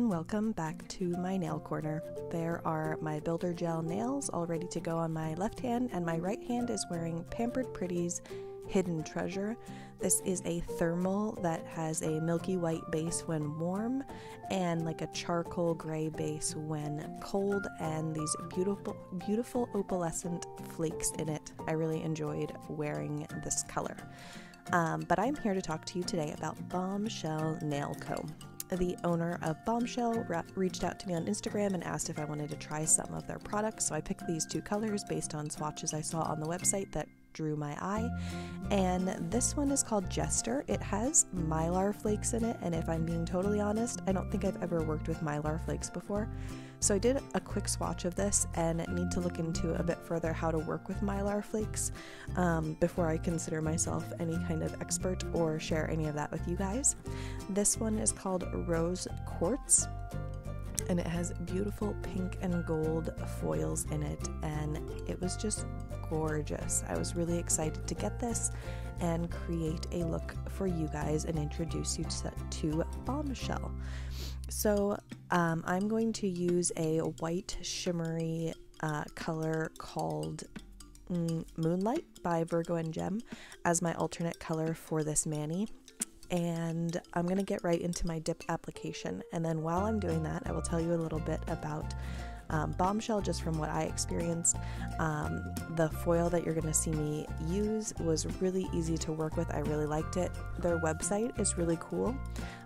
and welcome back to my Nail Korner. There are my Builder Gel nails all ready to go on my left hand, and my right hand is wearing Pampered Pretty's Hidden Treasure. This is a thermal that has a milky white base when warm and like a charcoal gray base when cold, and these beautiful, beautiful opalescent flakes in it. I really enjoyed wearing this color. Um, but I'm here to talk to you today about Bombshell Nail Co the owner of Bombshell re- reached out to me on Instagram and asked if I wanted to try some of their products. So I picked these two colors based on swatches I saw on the website that drew my eye. And this one is called Jester. It has mylar flakes in it, and if I'm being totally honest, I don't think I've ever worked with mylar flakes before. So I did a quick swatch of this and need to look into a bit further how to work with mylar flakes um, before I consider myself any kind of expert or share any of that with you guys. This one is called Rose Quartz and it has beautiful pink and gold foils in it and it was just gorgeous. I was really excited to get this and create a look for you guys and introduce you to, to Bombshell. So um, I'm going to use a white shimmery uh, color called mm, Moonlight by Virgo and Gem as my alternate color for this mani. And I'm going to get right into my dip application. And then while I'm doing that, I will tell you a little bit about um, Bombshell, just from what I experienced. Um, the foil that you're going to see me use was really easy to work with. I really liked it. Their website is really cool.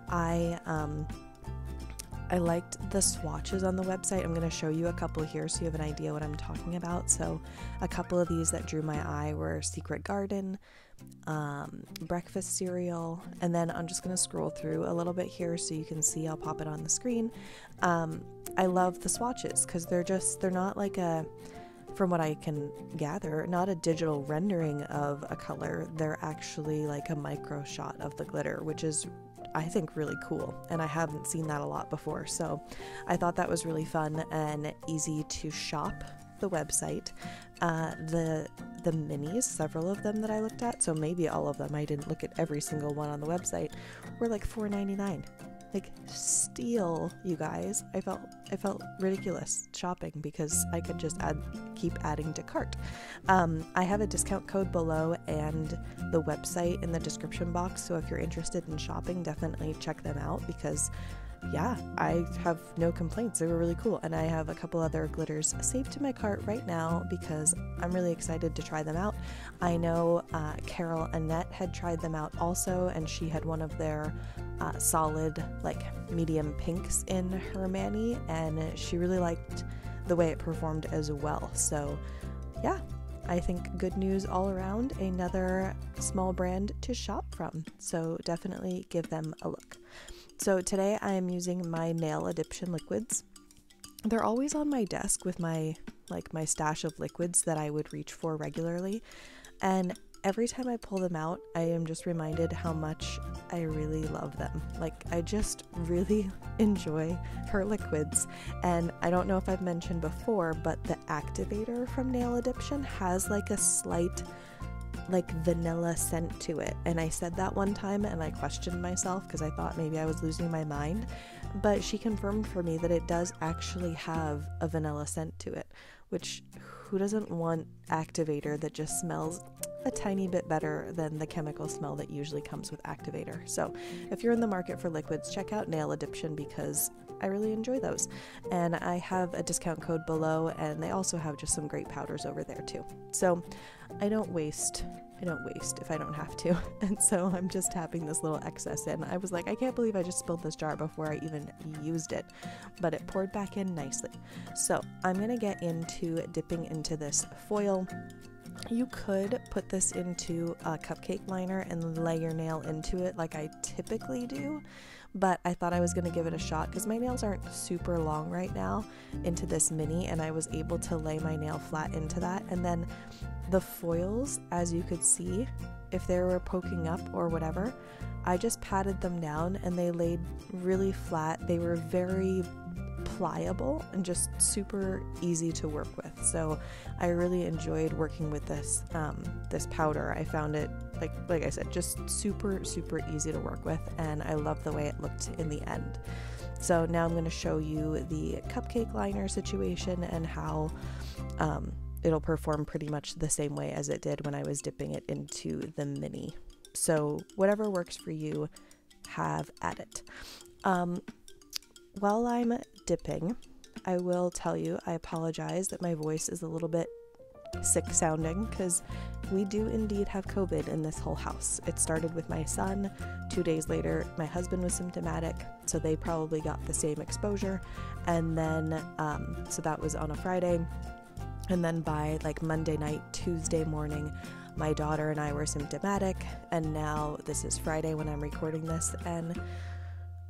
I um, I liked the swatches on the website. I'm going to show you a couple here so you have an idea what I'm talking about. So, a couple of these that drew my eye were Secret Garden, um, breakfast cereal, and then I'm just to scroll through a little bit here so you can see. I'll pop it on the screen. Um, I love the swatches because they're just, they're not like a, from what I can gather, not a digital rendering of a color. They're actually like a micro shot of the glitter, which is I think really cool, and I haven't seen that a lot before. So I thought that was really fun and easy to shop. The website, uh, the the minis, several of them that I looked at, so maybe all of them. I didn't look at every single one on the website. Were like $4.99 like steal you guys i felt i felt ridiculous shopping because i could just add keep adding to cart um, i have a discount code below and the website in the description box so if you're interested in shopping definitely check them out because yeah, I have no complaints. They were really cool. And I have a couple other glitters saved to my cart right now because I'm really excited to try them out. I know uh, Carol Annette had tried them out also, and she had one of their uh, solid, like medium pinks in her mani, and she really liked the way it performed as well. So, yeah, I think good news all around. Another small brand to shop from. So, definitely give them a look. So today I am using my Nail Addiption liquids. They're always on my desk with my like my stash of liquids that I would reach for regularly. And every time I pull them out, I am just reminded how much I really love them. Like, I just really enjoy her liquids. And I don't know if I've mentioned before, but the activator from Nail Addiption has like a slight like vanilla scent to it. And I said that one time and I questioned myself because I thought maybe I was losing my mind. But she confirmed for me that it does actually have a vanilla scent to it, which who doesn't want activator that just smells a tiny bit better than the chemical smell that usually comes with activator. So, if you're in the market for liquids, check out Nail Addiption because I really enjoy those. And I have a discount code below, and they also have just some great powders over there too. So, I don't waste I don't waste if I don't have to. And so I'm just tapping this little excess in. I was like, I can't believe I just spilled this jar before I even used it. But it poured back in nicely. So I'm to get into dipping into this foil. You could put this into a cupcake liner and lay your nail into it like I typically do, but I thought I was going to give it a shot because my nails aren't super long right now into this mini, and I was able to lay my nail flat into that. And then the foils, as you could see, if they were poking up or whatever, I just patted them down and they laid really flat. They were very pliable and just super easy to work with. So I really enjoyed working with this um, this powder. I found it like like I said, just super super easy to work with, and I love the way it looked in the end. So now I'm going to show you the cupcake liner situation and how um, it'll perform pretty much the same way as it did when I was dipping it into the mini. So whatever works for you, have at it. Um, while I'm dipping, I will tell you I apologize that my voice is a little bit sick sounding because we do indeed have COVID in this whole house. It started with my son. Two days later, my husband was symptomatic, so they probably got the same exposure. And then, um, so that was on a Friday. And then by like Monday night, Tuesday morning, my daughter and I were symptomatic. And now this is Friday when I'm recording this. And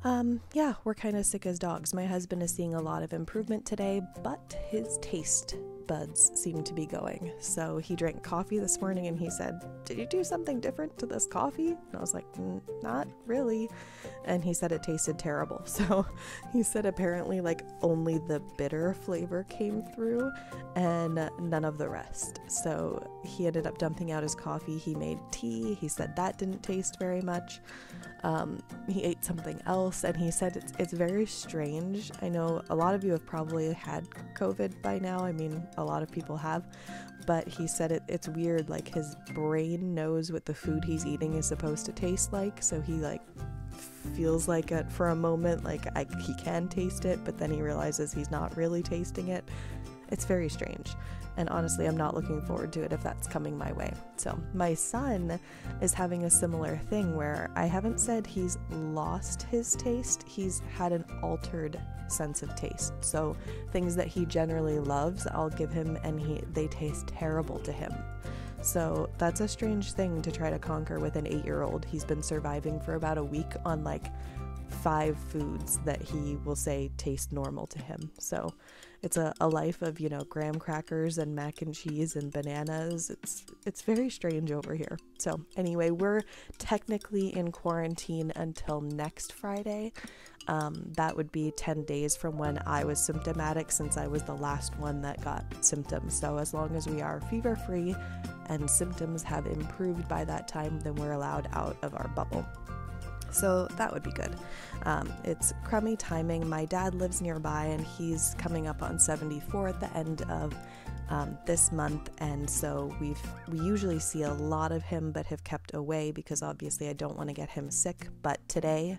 um, yeah, we're kind of sick as dogs. My husband is seeing a lot of improvement today, but his taste buds seem to be going. So he drank coffee this morning and he said, Did you do something different to this coffee? And I was like, Not really. And he said it tasted terrible. So he said apparently, like, only the bitter flavor came through and none of the rest. So he ended up dumping out his coffee. He made tea. He said that didn't taste very much. Um, he ate something else and he said it's, it's very strange. I know a lot of you have probably had COVID by now. I mean, a lot of people have, but he said it, it's weird. Like his brain knows what the food he's eating is supposed to taste like, so he like feels like it for a moment, like I, he can taste it, but then he realizes he's not really tasting it. It's very strange. And honestly, I'm not looking forward to it if that's coming my way. So, my son is having a similar thing where I haven't said he's lost his taste, he's had an altered sense of taste. So, things that he generally loves, I'll give him and he they taste terrible to him. So, that's a strange thing to try to conquer with an 8-year-old. He's been surviving for about a week on like five foods that he will say taste normal to him. So, it's a, a life of you know graham crackers and mac and cheese and bananas. It's it's very strange over here. So anyway we're technically in quarantine until next friday. Um, that would be 10 days from when i was symptomatic since i was the last one that got symptoms. So as long as we are fever free and symptoms have improved by that time then we're allowed out of our bubble so that would be good. Um, it's crummy timing. My dad lives nearby and he's coming up on 74 at the end of um, this month, and so we've we usually see a lot of him, but have kept away because obviously I don't want to get him sick. But today,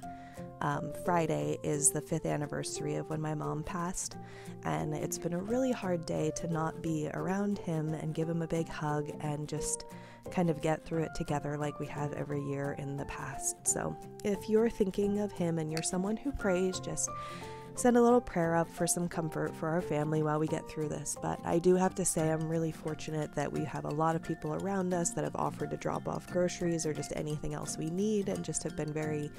um, Friday, is the fifth anniversary of when my mom passed, and it's been a really hard day to not be around him and give him a big hug and just kind of get through it together like we have every year in the past. So, if you're thinking of him and you're someone who prays, just send a little prayer up for some comfort for our family while we get through this. But I do have to say, I'm really fortunate that we have a lot of people around us that have offered to drop off groceries or just anything else we need and just have been very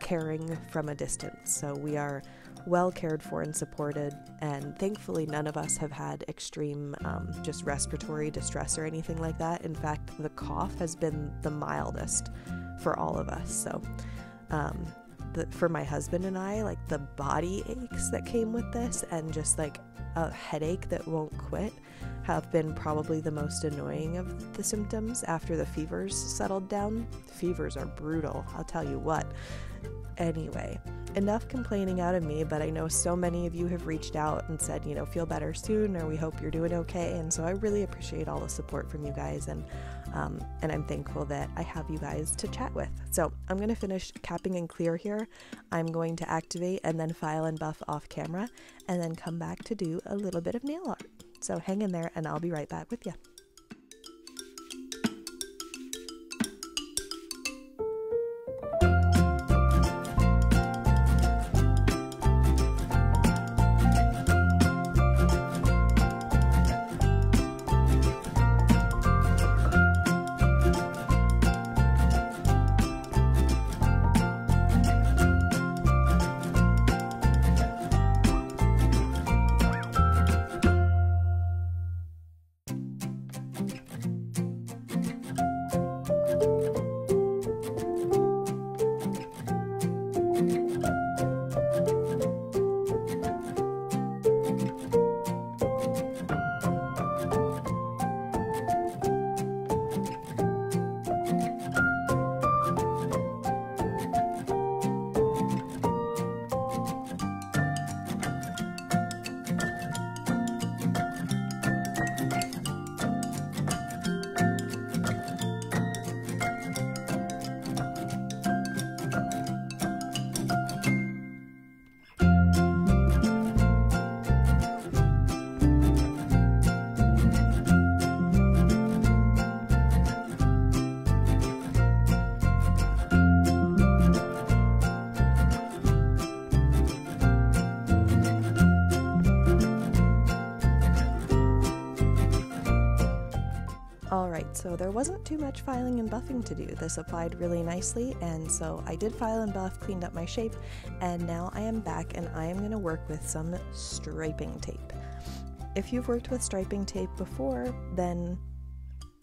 caring from a distance. So, we are well cared for and supported, and thankfully, none of us have had extreme um, just respiratory distress or anything like that. In fact, the cough has been the mildest for all of us. So, um, the, for my husband and I, like the body aches that came with this, and just like a headache that won't quit, have been probably the most annoying of the symptoms after the fevers settled down. Fevers are brutal, I'll tell you what. Anyway, enough complaining out of me, but I know so many of you have reached out and said, you know, feel better soon, or we hope you're doing okay. And so I really appreciate all the support from you guys, and um, and I'm thankful that I have you guys to chat with. So I'm gonna finish capping and clear here. I'm going to activate and then file and buff off camera, and then come back to do a little bit of nail art. So hang in there, and I'll be right back with you. So there wasn't too much filing and buffing to do. This applied really nicely, and so I did file and buff, cleaned up my shape, and now I am back and I am going to work with some striping tape. If you've worked with striping tape before, then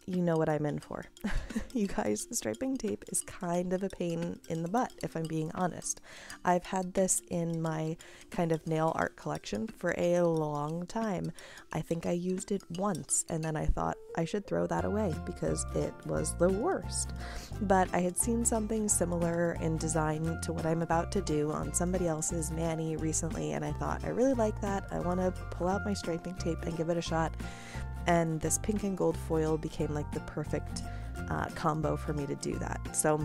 you know what I'm in for. you guys, striping tape is kind of a pain in the butt, if I'm being honest. I've had this in my kind of nail art collection for a long time. I think I used it once and then I thought I should throw that away because it was the worst. But I had seen something similar in design to what I'm about to do on somebody else's mani recently, and I thought, I really like that. I want to pull out my striping tape and give it a shot and this pink and gold foil became like the perfect uh, combo for me to do that. So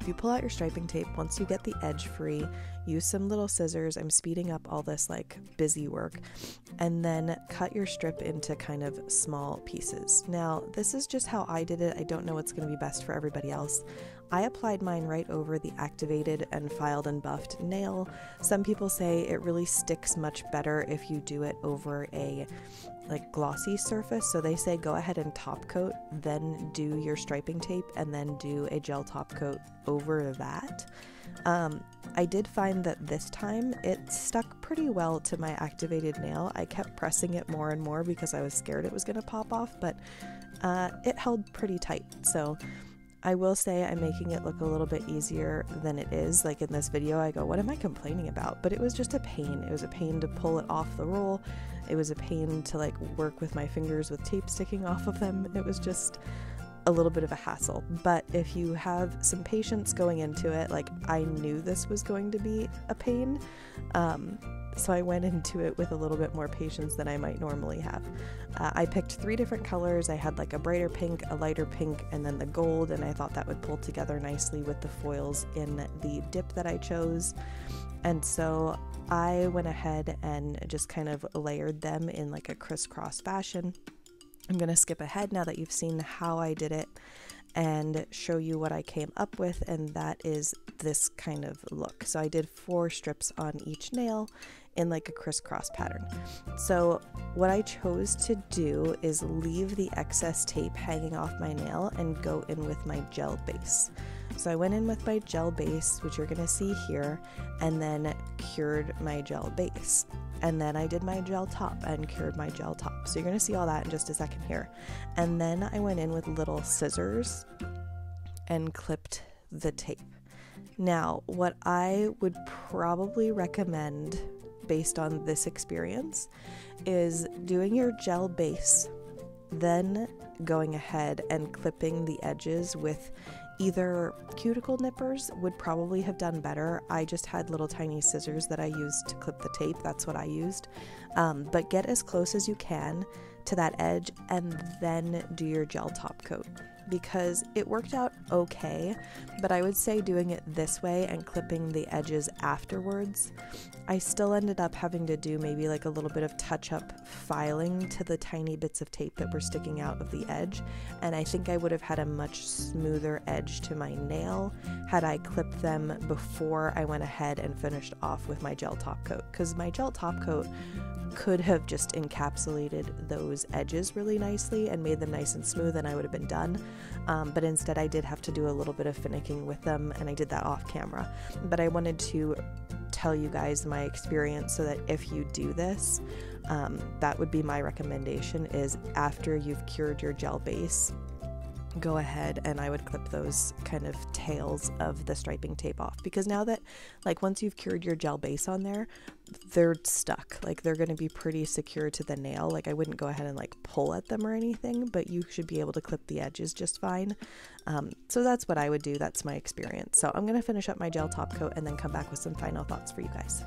if you pull out your striping tape, once you get the edge free, use some little scissors. I'm speeding up all this like busy work, and then cut your strip into kind of small pieces. Now, this is just how I did it. I don't know what's going to be best for everybody else. I applied mine right over the activated and filed and buffed nail. Some people say it really sticks much better if you do it over a like glossy surface. So they say go ahead and top coat, then do your striping tape, and then do a gel top coat over that. Um, I did find that this time it stuck pretty well to my activated nail. I kept pressing it more and more because I was scared it was going to pop off, but uh, it held pretty tight. So I will say I'm making it look a little bit easier than it is. Like in this video, I go, What am I complaining about? But it was just a pain. It was a pain to pull it off the roll. It was a pain to like work with my fingers with tape sticking off of them. It was just a little bit of a hassle. But if you have some patience going into it, like I knew this was going to be a pain. Um, so I went into it with a little bit more patience than I might normally have. Uh, I picked three different colors. I had like a brighter pink, a lighter pink, and then the gold, and I thought that would pull together nicely with the foils in the dip that I chose. And so I went ahead and just kind of layered them in like a crisscross fashion. I'm going to skip ahead now that you've seen how I did it and show you what I came up with, and that is this kind of look. So I did four strips on each nail in like a crisscross pattern. So what I chose to do is leave the excess tape hanging off my nail and go in with my gel base. So I went in with my gel base, which you're going to see here, and then cured my gel base. And then I did my gel top and cured my gel top. So you're going to see all that in just a second here. And then I went in with little scissors and clipped the tape. Now, what I would probably recommend based on this experience is doing your gel base, then going ahead and clipping the edges with either cuticle nippers would probably have done better. I just had little tiny scissors that I used to clip the tape. That's what I used. Um, but get as close as you can to that edge and then do your gel top coat because it worked out okay, but I would say doing it this way and clipping the edges afterwards, I still ended up having to do maybe like a little bit of touch up filing to the tiny bits of tape that were sticking out of the edge, and I think I would have had a much smoother edge to my nail had I clipped them before I went ahead and finished off with my gel top coat because my gel top coat could have just encapsulated those edges really nicely and made them nice and smooth, and I would have been done. Um, but instead, I did have to do a little bit of finicking with them, and I did that off camera. But I wanted to tell you guys my experience so that if you do this, um, that would be my recommendation is after you've cured your gel base go ahead and I would clip those kind of tails of the striping tape off. Because now that like once you've cured your gel base on there they're stuck. Like they're going to be pretty secure to the nail. Like I wouldn't go ahead and like pull at them or anything but you should be able to clip the edges just fine. Um, so that's what I would do. That's my experience. So I'm going to finish up my gel top coat and then come back with some final thoughts for you guys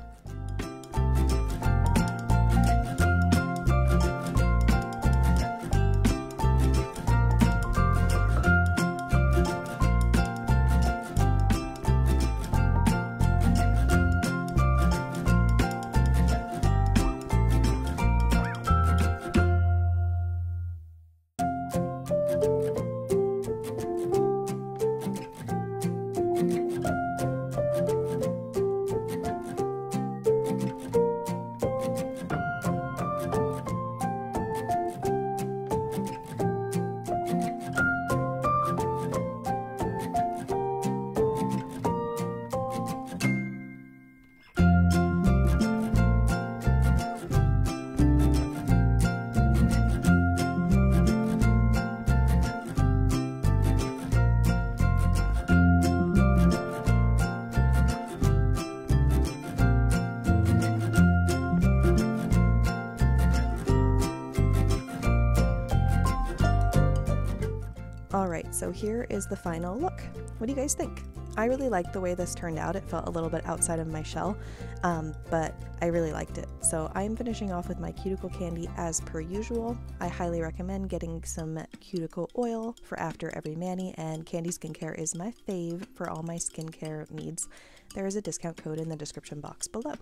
so here is the final look. What do you guys think? I really liked the way this turned out. It felt a little bit outside of my shell, um, but I really liked it. So I'm finishing off with my Cuticle Candi as per usual. I highly recommend getting some cuticle oil for after every mani, and Candi Skincare is my fave for all my skincare needs. There is a discount code in the description box below.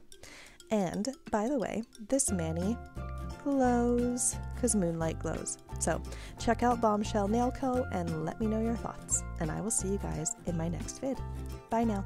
And by the way, this mani glows because moonlight glows. So check out Bombshell Nail Co. and let me know your thoughts. And I will see you guys in my next vid. Bye now.